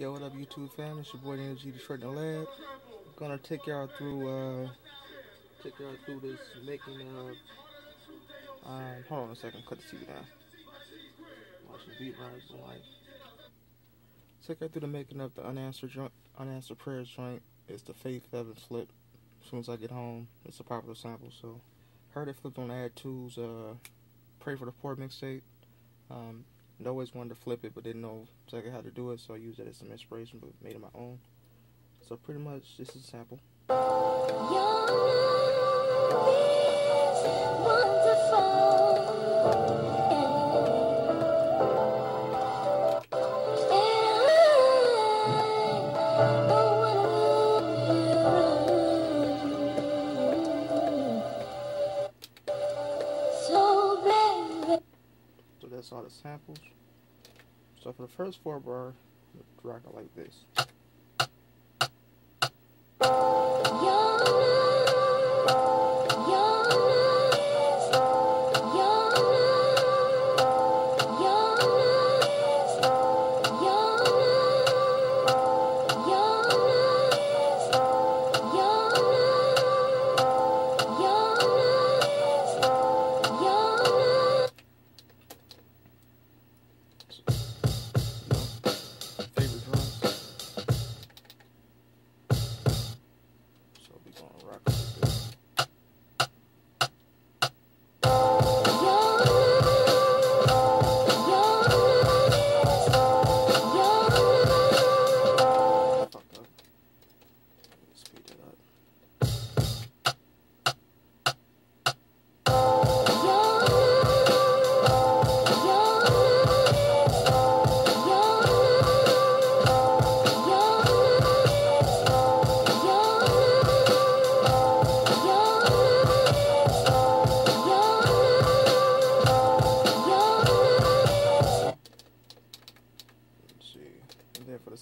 Yo, what up, YouTube fam? It's your boy Nate OG Detroit the lab. Gonna take y'all through, uh, take y'all through this making of. Um, hold on a second, cut the TV down. Watch the beat runs and like. Take y'all through the making of the unanswered joint, unanswered prayers joint. It's the Faith Evan flip. As soon as I get home, it's a popular sample. So, heard it flipped on Ad Tools. Uh, pray for the poor mixtape. Um, I always wanted to flip it, but didn't know exactly how to do it, so I used it as some inspiration, but made it my own. So pretty much, this is a sample. So samples. So for the first four bar, drag it like this.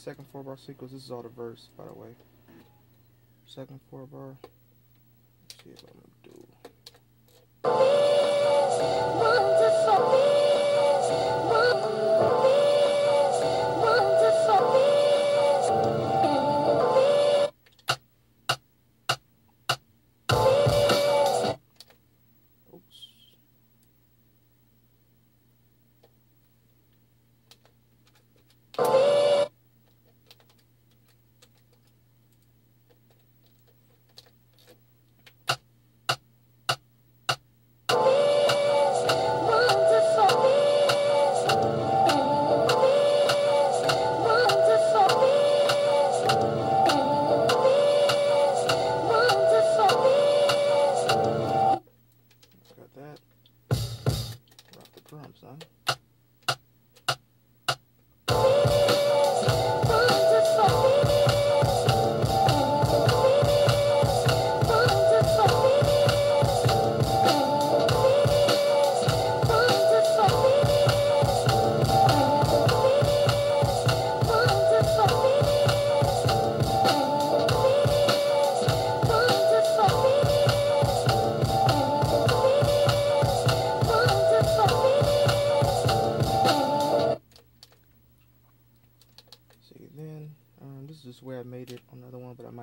Second four bar sequence, this is all the verse, by the way. Second four bar. Let's see if I'm gonna do.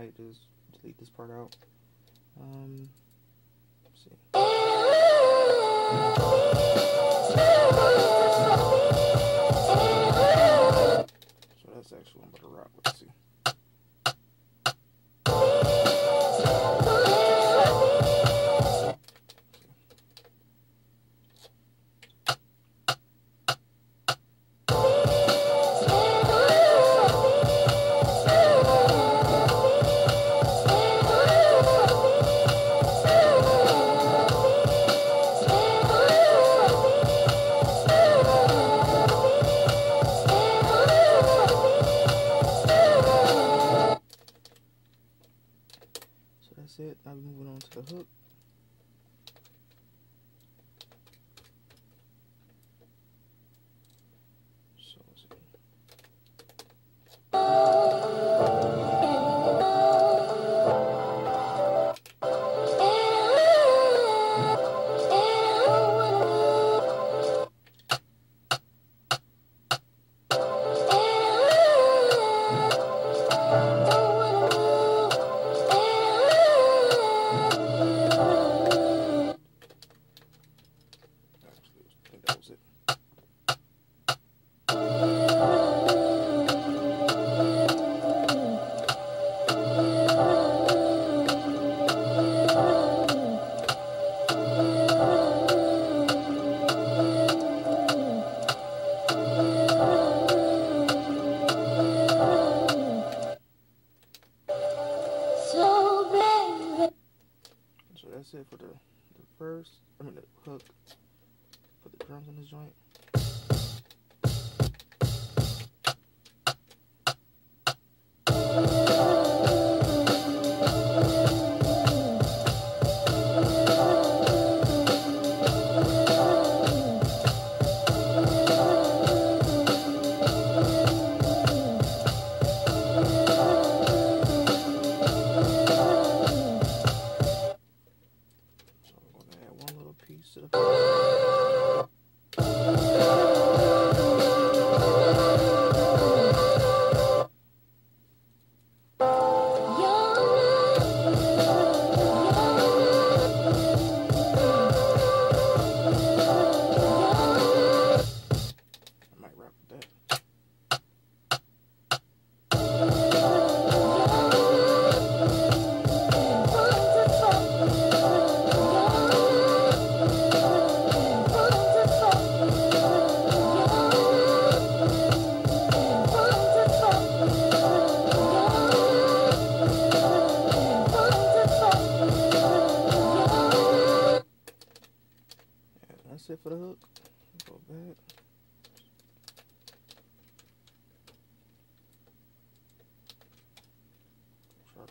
Might just delete this part out. Um, let's see. So that's actually what I'm about to rock with. See.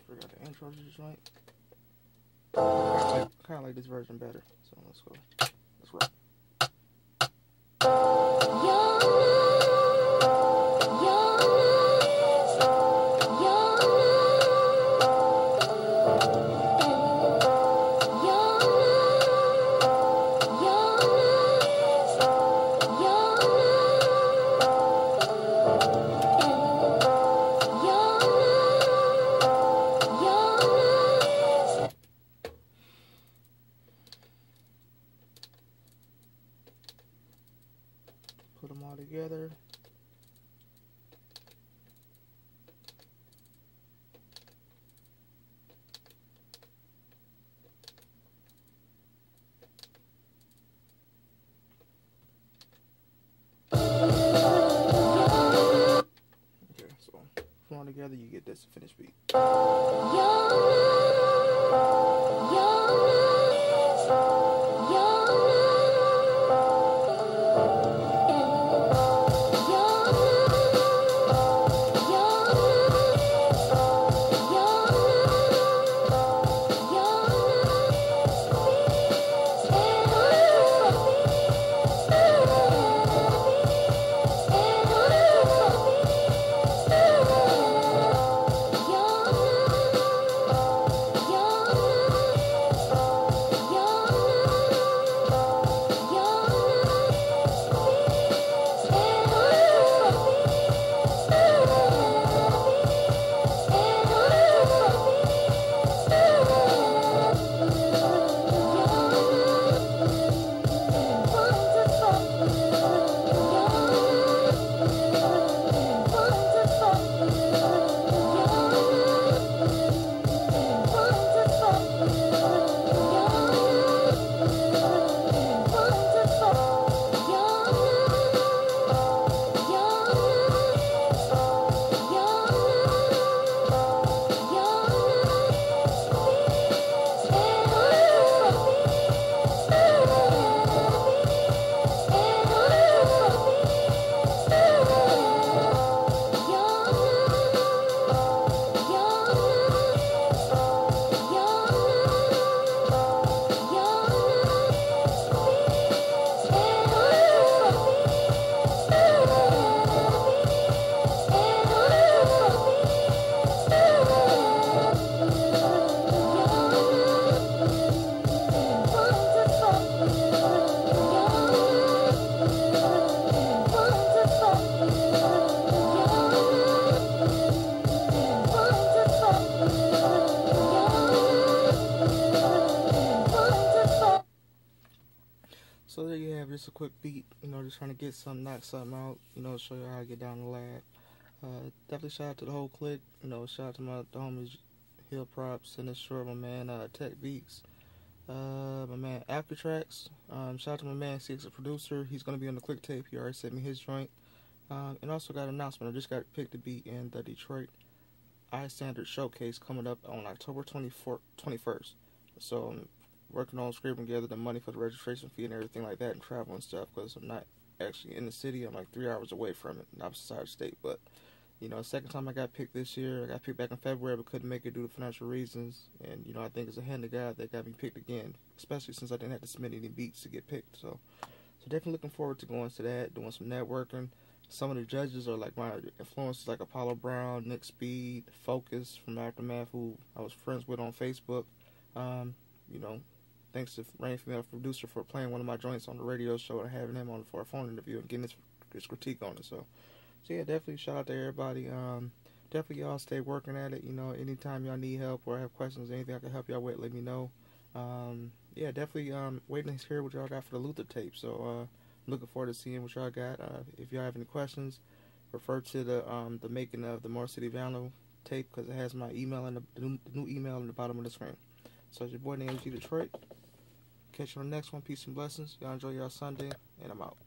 Figure out the intro to this. I kind of like this version better. So let's go. Put them all together. Okay, so together, you get this finished beat. Quick beat, you know, just trying to get some, knock something out, you know, show you how to get down the lab. Uh, definitely shout out to the whole clique, you know, shout out to my homies Hill Props and this short, my man uh, Tech Beats, uh, my man After Tracks. Um, shout out to my man Six, the producer. He's gonna be on the click tape. He already sent me his joint. Um, and also got an announcement. I just got picked to be in the Detroit I Standard Showcase coming up on October 24th, 21st. So I'm working on scraping together the money for the registration fee and everything like that and travel and stuff because I'm not actually in the city. I'm like three hours away from it, opposite side of state. But you know, second time I got picked this year. I got picked back in February, but couldn't make it due to financial reasons. And you know, I think it's a hand of God that got me picked again, especially since I didn't have to submit any beats to get picked. So, so definitely looking forward to going to that, doing some networking. Some of the judges are like my influences, like Apollo Brown, Nick Speed, Focus from Aftermath, who I was friends with on Facebook. Um, you know, thanks to Rain Female Producer for playing one of my joints on the radio show and having him on for a phone interview and getting his, his critique on it. So, so yeah, definitely shout out to everybody. Um, definitely y'all stay working at it. You know, anytime y'all need help or have questions, anything I can help y'all with, let me know. Um, yeah, definitely um, waiting to hear what y'all got for the Luther tape. So uh, looking forward to seeing what y'all got. Uh, if y'all have any questions, refer to the um, the making of the More City Vandal tape because it has my email and the, the, new, email in the bottom of the screen. So it's your boy, Names Detroit. Catch you on the next one. Peace and blessings. Y'all enjoy y'all Sunday, and I'm out.